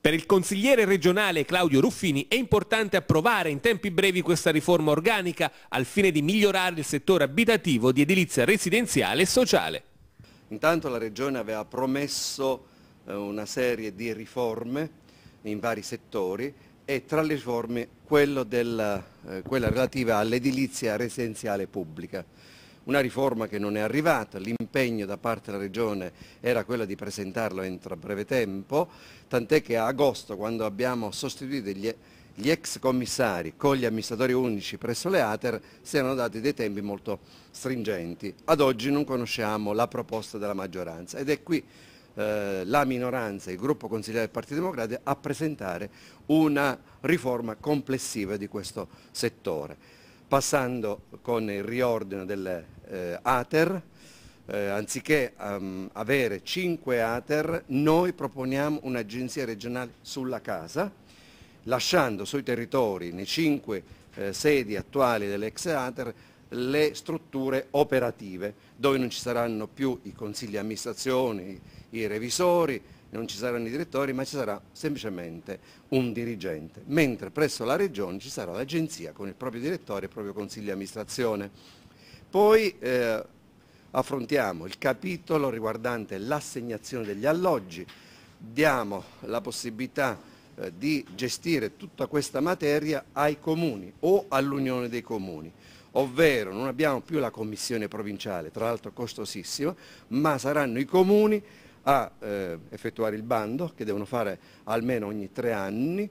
Per il consigliere regionale Claudio Ruffini è importante approvare in tempi brevi questa riforma organica al fine di migliorare il settore abitativo di edilizia residenziale e sociale. Intanto la Regione aveva promesso eh, una serie di riforme in vari settori e tra le riforme eh, quella relativa all'edilizia residenziale pubblica una riforma che non è arrivata, l'impegno da parte della Regione era quello di presentarlo entro breve tempo, tant'è che a agosto quando abbiamo sostituito gli, gli ex commissari con gli amministratori unici presso le ATER si erano dati dei tempi molto stringenti. Ad oggi non conosciamo la proposta della maggioranza ed è qui eh, la minoranza, il gruppo consigliare del Partito Democratico a presentare una riforma complessiva di questo settore passando con il riordino delle eh, ATER, eh, anziché um, avere 5 ATER, noi proponiamo un'agenzia regionale sulla casa, lasciando sui territori, nei 5 eh, sedi attuali dell'ex ATER, le strutture operative, dove non ci saranno più i consigli di amministrazione, i, i revisori, non ci saranno i direttori, ma ci sarà semplicemente un dirigente, mentre presso la Regione ci sarà l'agenzia con il proprio direttore e il proprio consiglio di amministrazione. Poi eh, affrontiamo il capitolo riguardante l'assegnazione degli alloggi, diamo la possibilità eh, di gestire tutta questa materia ai comuni o all'Unione dei Comuni. Ovvero non abbiamo più la commissione provinciale, tra l'altro costosissima, ma saranno i comuni a eh, effettuare il bando che devono fare almeno ogni tre anni,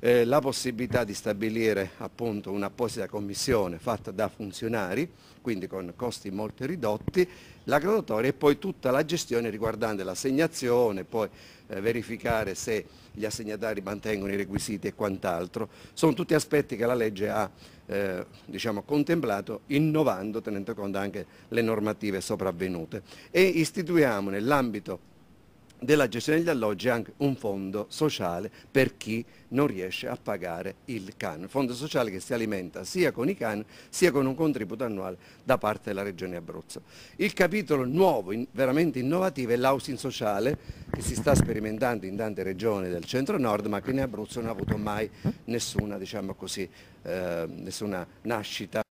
eh, la possibilità di stabilire appunto un'apposita commissione fatta da funzionari, quindi con costi molto ridotti, la graduatoria e poi tutta la gestione riguardante l'assegnazione, poi eh, verificare se gli assegnatari mantengono i requisiti e quant'altro. Sono tutti aspetti che la legge ha eh, diciamo, contemplato innovando, tenendo conto anche le normative sopravvenute. E istituiamo nell'ambito della gestione degli alloggi anche un fondo sociale per chi non riesce a pagare il canone, fondo sociale che si alimenta sia con i canoni sia con un contributo annuale da parte della Regione Abruzzo. Il capitolo nuovo, in, veramente innovativo, è l'housing sociale che si sta sperimentando in tante regioni del centro-nord ma che in Abruzzo non ha avuto mai nessuna, diciamo così, eh, nessuna nascita